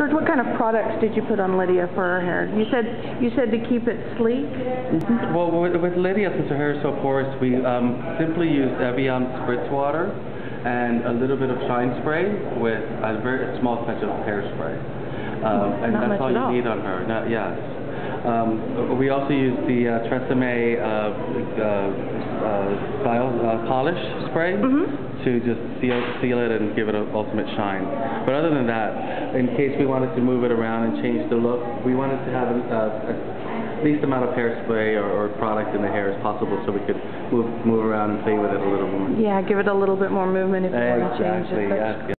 George, what kind of products did you put on Lydia for her hair? You said, you said to keep it sleek? Well, with, with Lydia, since her hair is so porous, we um, simply used Evian spritz water and a little bit of shine spray with a very small touch of hairspray. Um, and that's all you all. need on her. No, yes. Um, we also use the uh, Tresemme uh, uh, uh, style uh, polish spray Mhm. to just seal, seal it and give it an ultimate shine. But other than that, in case we wanted to move it around and change the look, we wanted to have a, a, a least amount of hairspray or, or product in the hair as possible so we could move move around and play with it a little more. Yeah, give it a little bit more movement if you want to change it. Exactly, yes,